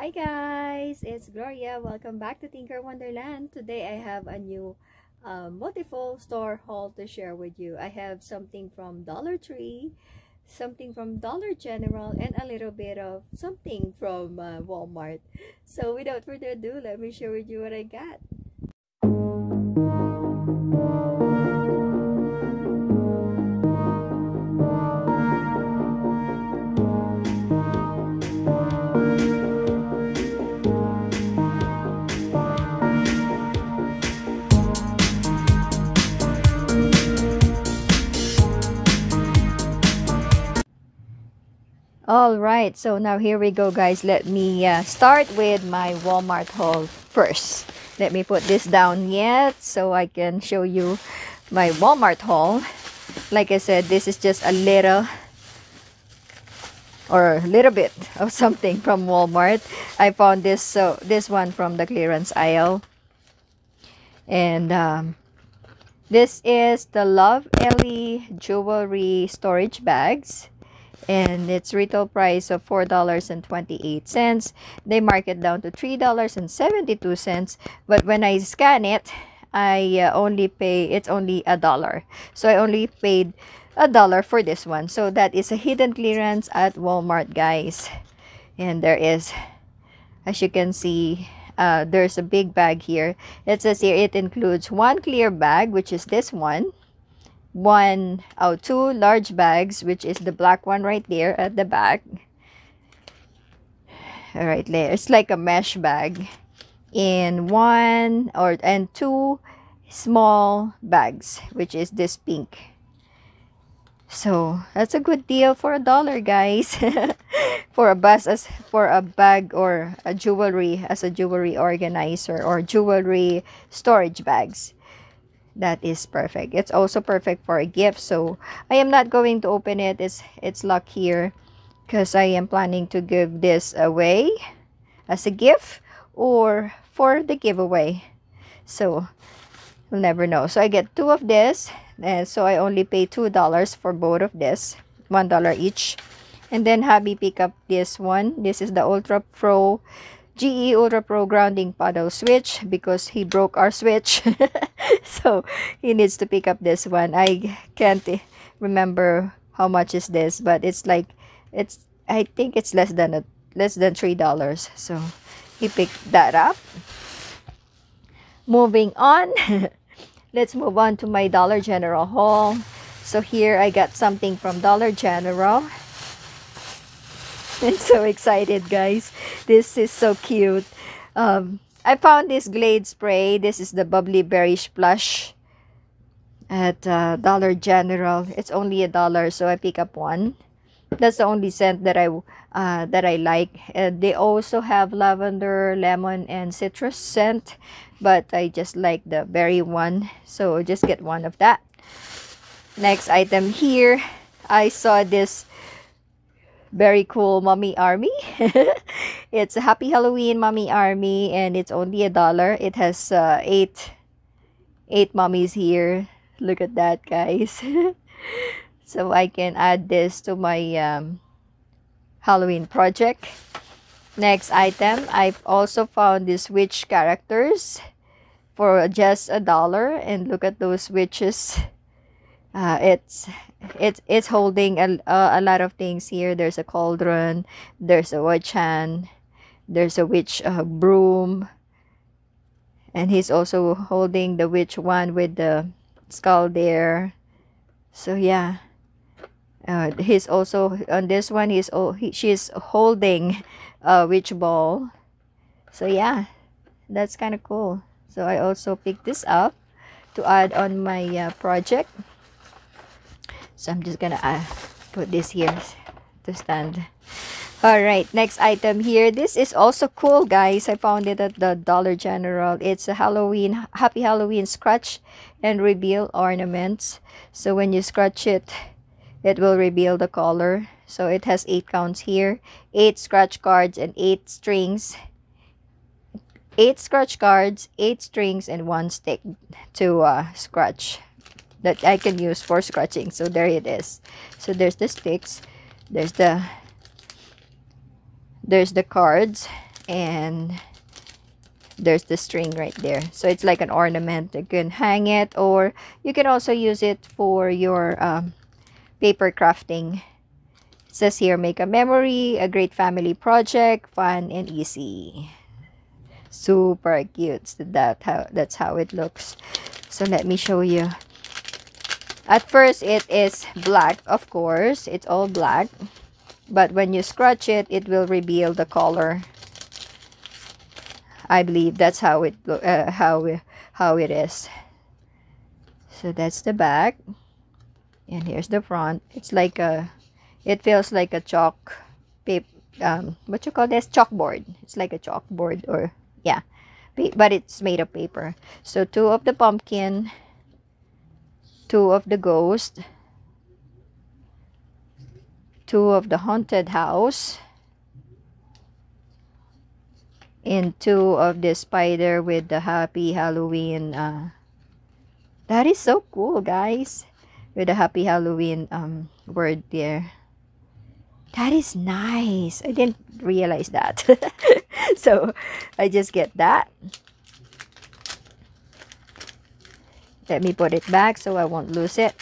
Hi guys, it's Gloria. Welcome back to Tinker Wonderland. Today I have a new uh, multifold store haul to share with you. I have something from Dollar Tree, something from Dollar General, and a little bit of something from uh, Walmart. So without further ado, let me share with you what I got. All right so now here we go guys. Let me uh, start with my walmart haul first. Let me put this down yet so i can show you my walmart haul. Like i said this is just a little or a little bit of something from walmart. I found this so this one from the clearance aisle. And um, this is the love ellie jewelry storage bags and its retail price of $4.28. They mark it down to $3.72, but when I scan it, I uh, only pay it's only a dollar. So I only paid a dollar for this one. So that is a hidden clearance at Walmart, guys. And there is as you can see uh, there's a big bag here. It says here it includes one clear bag, which is this one one oh two large bags which is the black one right there at the back. All right there. It's like a mesh bag. In one or and two small bags which is this pink. So that's a good deal for a dollar guys. For a bus as for a bag or a jewelry as a jewelry organizer or jewelry storage bags that is perfect. It's also perfect for a gift so i am not going to open it. It's it's locked here because i am planning to give this away as a gift or for the giveaway. So we'll never know. So i get two of this and so i only pay two dollars for both of this one dollar each. And then hubby pick up this one. This is the ultra pro GE Ultra Pro grounding paddle switch because he broke our switch. so he needs to pick up this one. I can't remember how much is this, but it's like it's I think it's less than a less than three dollars. So he picked that up. Moving on, let's move on to my Dollar General haul. So here I got something from Dollar General. I'm so excited, guys. This is so cute. Um, I found this Glade spray. This is the Bubbly Berry Splash at uh, Dollar General. It's only a dollar, so I pick up one. That's the only scent that I uh, that I like. Uh, they also have lavender, lemon, and citrus scent, but I just like the berry one, so just get one of that. Next item here, I saw this very cool mommy army. It's a happy halloween mommy army and it's only a dollar. It has uh, eight eight mummies here. Look at that guys. So i can add this to my um, halloween project. Next item i've also found these witch characters for just a dollar and look at those witches. Uh, it's it's it's holding a, uh, a lot of things here. There's a cauldron there's a witch hand there's a witch uh, broom and he's also holding the witch one with the skull there. So yeah. Uh, he's also on this one he's oh he, she's holding a witch ball. So yeah that's kind of cool. So i also picked this up to add on my uh, project so i'm just gonna uh, put this here to stand. All right next item here. This is also cool guys. I found it at the dollar general. It's a halloween happy halloween scratch and reveal ornaments. So when you scratch it it will reveal the color. So it has eight counts here. Eight scratch cards and eight strings. Eight scratch cards eight strings and one stick to uh, scratch that I can use for scratching. So there it is. So there's the sticks. There's the there's the cards. And there's the string right there. So it's like an ornament. You can hang it or you can also use it for your um, paper crafting. It says here make a memory a great family project fun and easy. Super cute. So that how that's how it looks. So let me show you at first it is black of course. It's all black. But when you scratch it it will reveal the color. I believe that's how it uh, how how it is. So that's the back. And here's the front. It's like a it feels like a chalk paper um what you call this? Chalkboard. It's like a chalkboard or yeah. But it's made of paper. So two of the pumpkin two of the ghost two of the haunted house and two of the spider with the happy halloween uh that is so cool guys with the happy halloween um word there. That is nice. I didn't realize that. So i just get that let me put it back so i won't lose it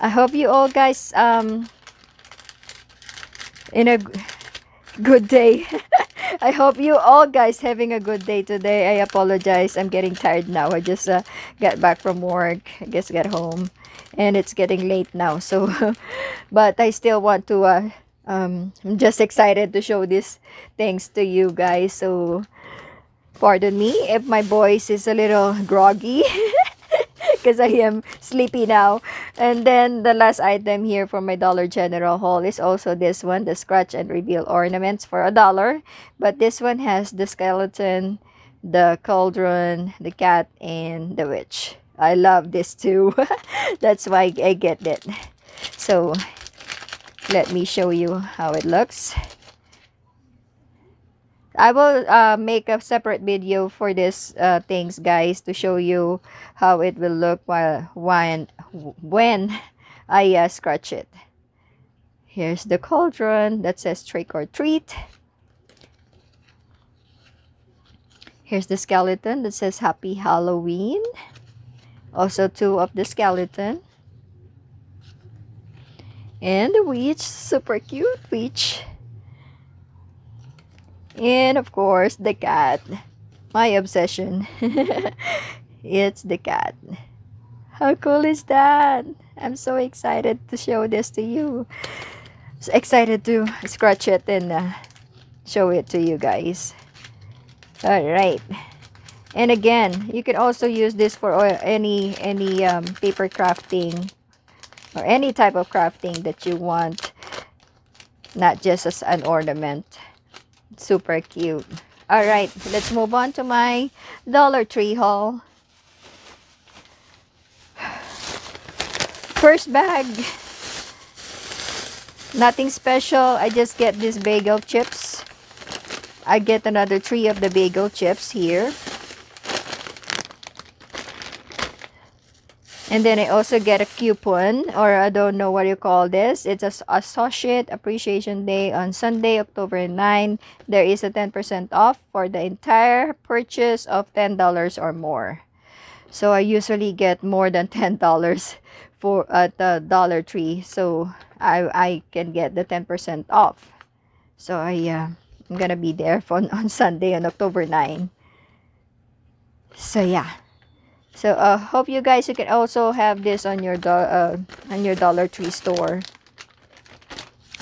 i hope you all guys um in a good day I hope you all guys having a good day today. I apologize. I'm getting tired now. I just uh, got back from work. I guess get home. And it's getting late now. So, but I still want to, uh, um, I'm just excited to show these things to you guys. So, pardon me if my voice is a little groggy. because I am sleepy now. And then the last item here for my Dollar General haul is also this one, the scratch and reveal ornaments for a dollar. But this one has the skeleton, the cauldron, the cat, and the witch. I love this too. That's why I get it. So let me show you how it looks. I will uh, make a separate video for this uh, things guys to show you how it will look while when when I uh, scratch it. Here's the cauldron that says trick or treat. Here's the skeleton that says happy Halloween. Also two of the skeleton. And the witch, super cute witch. And of course, the cat. My obsession. it's the cat. How cool is that? I'm so excited to show this to you. So excited to scratch it and uh, show it to you guys. Alright. And again, you can also use this for any any um, paper crafting or any type of crafting that you want. Not just as an ornament. Super cute. Alright, let's move on to my Dollar Tree haul. First bag. Nothing special. I just get this bagel chips. I get another three of the bagel chips here. And then I also get a coupon or I don't know what you call this. It's a Associate Appreciation Day on Sunday, October 9. There is a 10% off for the entire purchase of $10 or more. So I usually get more than $10 for at the Dollar Tree. So I, I can get the 10% off. So I, uh, I'm gonna be there for, on Sunday on October 9. So yeah. So uh, hope you guys you can also have this on your do uh, on your Dollar Tree store.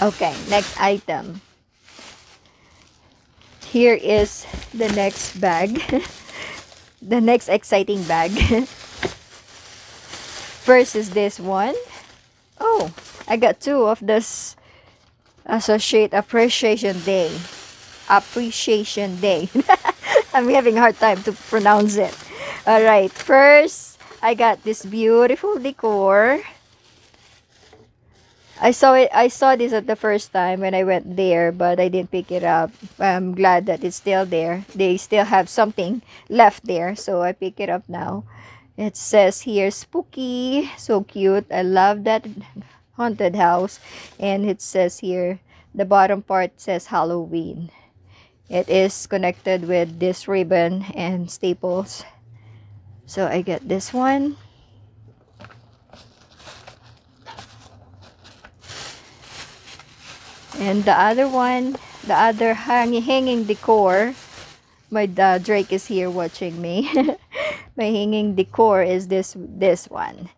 Okay, next item. Here is the next bag. the next exciting bag. First is this one. Oh, I got two of this Associate Appreciation Day. Appreciation Day. I'm having a hard time to pronounce it. Alright, first, I got this beautiful decor. I saw it, I saw this at the first time when I went there, but I didn't pick it up. I'm glad that it's still there. They still have something left there, so I pick it up now. It says here, spooky, so cute. I love that haunted house. And it says here, the bottom part says Halloween. it is connected with this ribbon and staples so I get this one. And the other one the other hang hanging decor. My uh, Drake is here watching me. My hanging decor is this this one.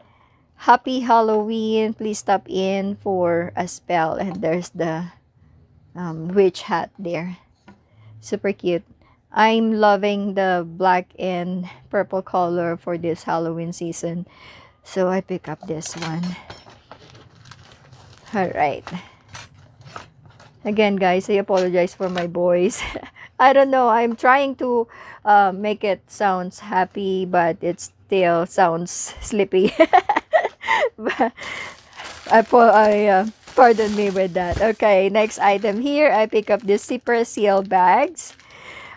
Happy halloween. Please stop in for a spell. And there's the um, witch hat there. Super cute i'm loving the black and purple color for this halloween season so i pick up this one all right again guys i apologize for my voice I don't know. I'm trying to uh, make it sounds happy, but it still sounds sleepy. I, I uh, pardon me with that. Okay, next item here. I pick up the zipper seal bags.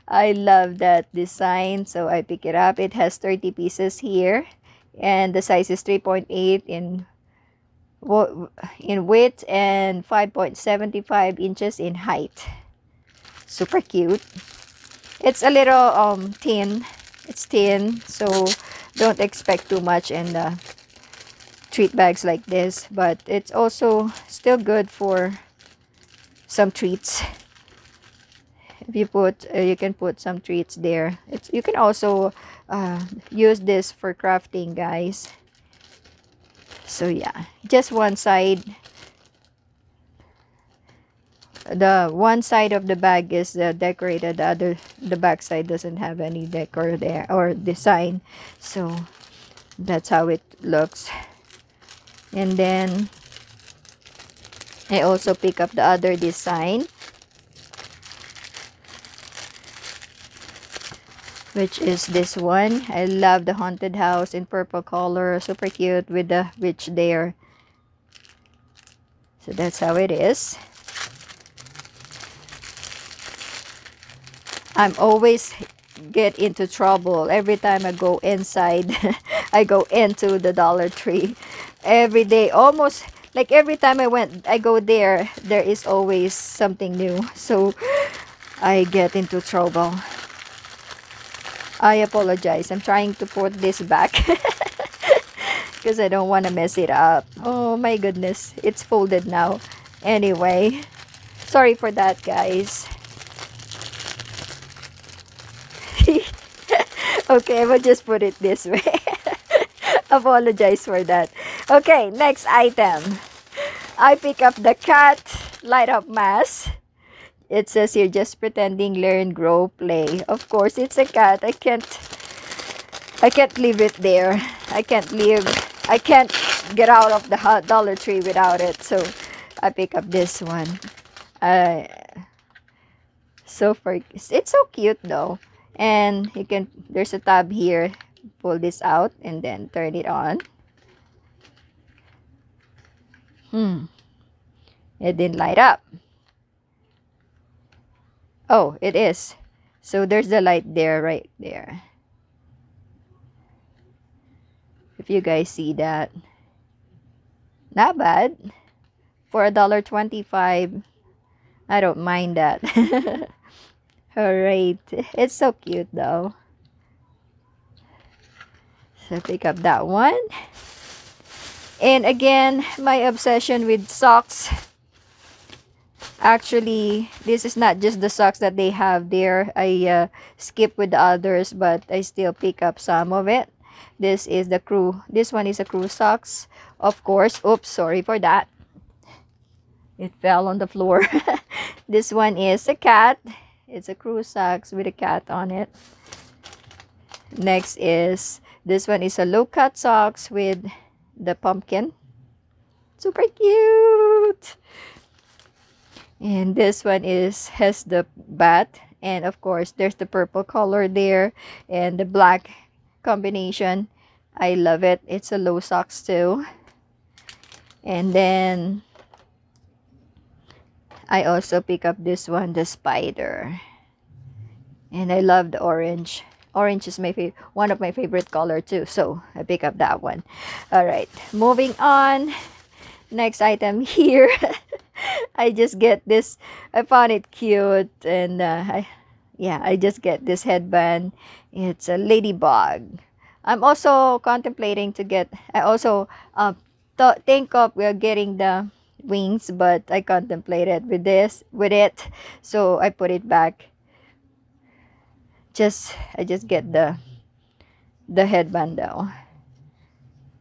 I love that design, so I pick it up. It has 30 pieces here, and the size is 3.8 in in width and 5.75 inches in height. Super cute. It's a little um thin. It's thin so don't expect too much in the treat bags like this but it's also still good for some treats if you put uh, you can put some treats there. It's you can also uh, use this for crafting guys. So yeah. Just one side. The one side of the bag is uh, decorated. The other the back side doesn't have any decor there or design. So that's how it looks. And then I also pick up the other design which is this one I love the haunted house in purple color super cute with the witch there so that's how it is I'm always get into trouble every time I go inside. I go into the Dollar Tree every day. Almost like every time I went, I go there, there is always something new. So I get into trouble. I apologize. I'm trying to put this back because I don't want to mess it up. Oh my goodness. It's folded now. Anyway, sorry for that, guys. okay, we'll just put it this way. Apologize for that. Okay, next item. I pick up the cat light up mask. It says here, just pretending, learn, grow, play. Of course, it's a cat. I can't, I can't leave it there. I can't leave, I can't get out of the Dollar Tree without it. So, I pick up this one. Uh, so for, it's so cute though and you can there's a tab here pull this out and then turn it on hmm it didn't light up oh it is so there's the light there right there if you guys see that not bad for a dollar 25 i don't mind that Alright. It's so cute though. So pick up that one. And again, my obsession with socks. Actually, this is not just the socks that they have there. I uh, skip with the others, but I still pick up some of it. This is the crew. This one is a crew socks. Of course. Oops, sorry for that. It fell on the floor. this one is a cat. It's a crew socks with a cat on it. Next is, this one is a low cut socks with the pumpkin. Super cute! And this one is, has the bat. And of course, there's the purple color there. And the black combination. I love it. It's a low socks too. And then I also pick up this one, the spider. And I love the orange. Orange is my favorite, one of my favorite color too. So I pick up that one. All right, moving on. Next item here. I just get this. I found it cute and uh, I, yeah, I just get this headband. It's a ladybug. I'm also contemplating to get, I also uh, th- think of uh, getting the wings, but I contemplated with this, with it. So I put it back. Just, I just get the, the headband though,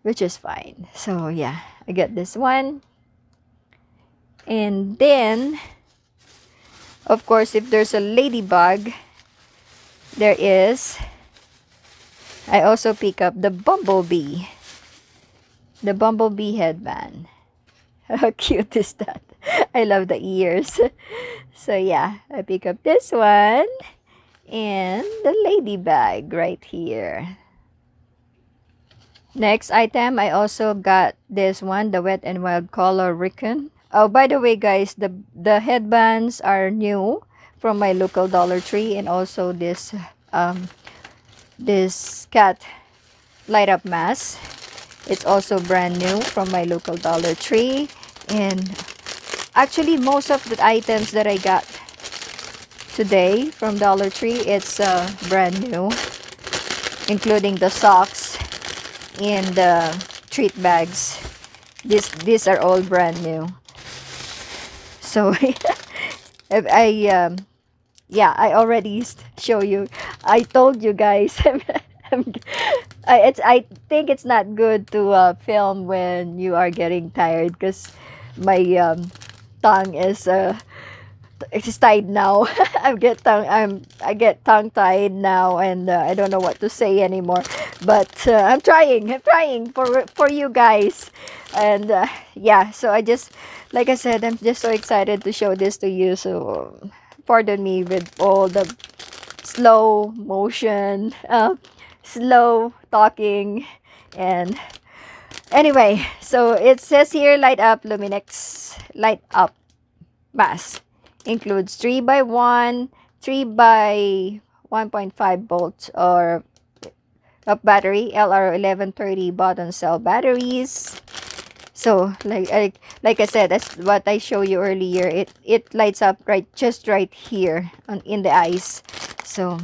which is fine. So yeah, I get this one. And then, of course, if there's a ladybug, there is, I also pick up the bumblebee. The bumblebee headband. How cute is that? I love the ears. so yeah, I pick up this one and the ladybug right here. Next item, I also got this one, the Wet and Wild Color Rican. Oh, by the way, guys, the the headbands are new from my local Dollar Tree, and also this um this cat light up mask. It's also brand new from my local Dollar Tree, and actually most of the items that I got today from Dollar Tree, it's uh, brand new, including the socks and the treat bags. This these are all brand new so I um yeah I already show you. I told you guys. I, it's I think it's not good to uh, film when you are getting tired because my um, tongue is uh, it's tied now. I get tongue I'm I get tongue tied now and uh, I don't know what to say anymore. But uh, I'm trying I'm trying for for you guys. And uh, yeah so I just like I said, I'm just so excited to show this to you. So, pardon me with all the slow motion, uh, slow talking, and anyway, so it says here light up Luminex light up mask includes 3 by 1 3 by 1.5 volts or of battery LR1130 button cell batteries so like like like I said, that's what I show you earlier. It it lights up right just right here on in the eyes. So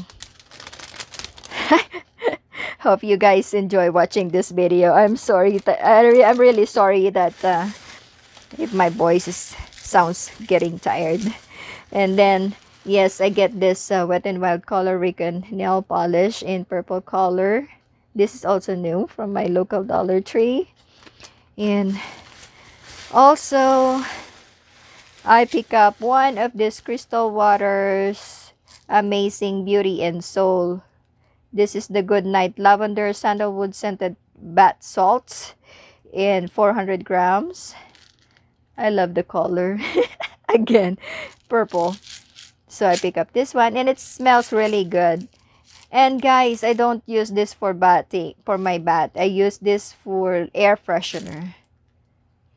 hope you guys enjoy watching this video. I'm sorry that I re I'm really sorry that uh, if my voice is sounds getting tired. And then yes, I get this uh, Wet and Wild Color Rican nail polish in purple color. This is also new from my local Dollar Tree and also I pick up one of this Crystal Waters Amazing Beauty and Soul. This is the Good Night Lavender Sandalwood Scented Bath Salts in 400 grams. I love the color. Again purple. So I pick up this one and it smells really good and guys, I don't use this for bathing, for my bath. I use this for air freshener.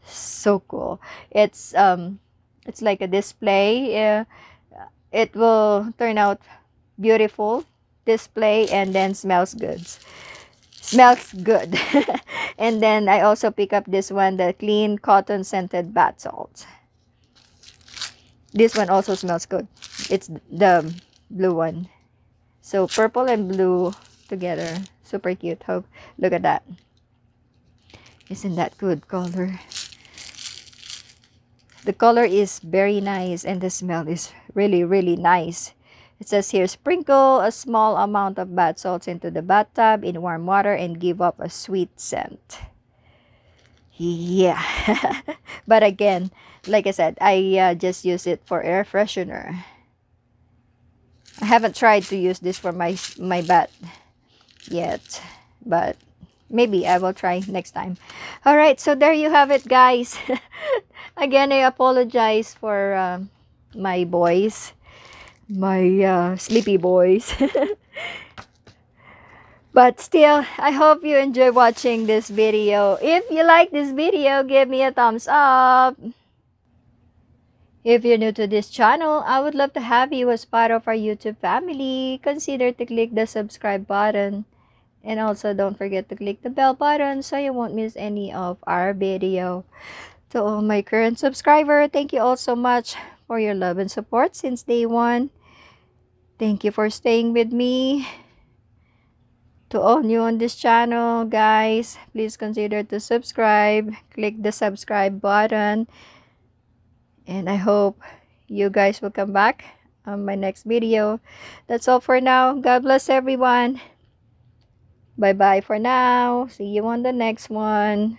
So cool. It's um it's like a display. Uh, it will turn out beautiful display and then smells good. Smells good. and then I also pick up this one, the clean cotton scented bath salt. This one also smells good. It's the blue one. So purple and blue together. Super cute. Look at that. Isn't that good color? The color is very nice and the smell is really really nice. It says here sprinkle a small amount of bath salts into the bathtub in warm water and give up a sweet scent. Yeah. but again, like I said, I uh, just use it for air freshener. I haven't tried to use this for my my bat yet, but maybe I will try next time. All right, so there you have it, guys. Again, I apologize for uh, my boys, my uh, sleepy boys. but still, I hope you enjoy watching this video. If you like this video, give me a thumbs up. If you're new to this channel, I would love to have you as part of our YouTube family. Consider to click the subscribe button. And also don't forget to click the bell button so you won't miss any of our video. To all my current subscriber, thank you all so much for your love and support since day one. Thank you for staying with me. To all new on this channel, guys, please consider to subscribe. Click the subscribe button. And I hope you guys will come back on my next video. That's all for now. God bless everyone. Bye-bye for now. See you on the next one.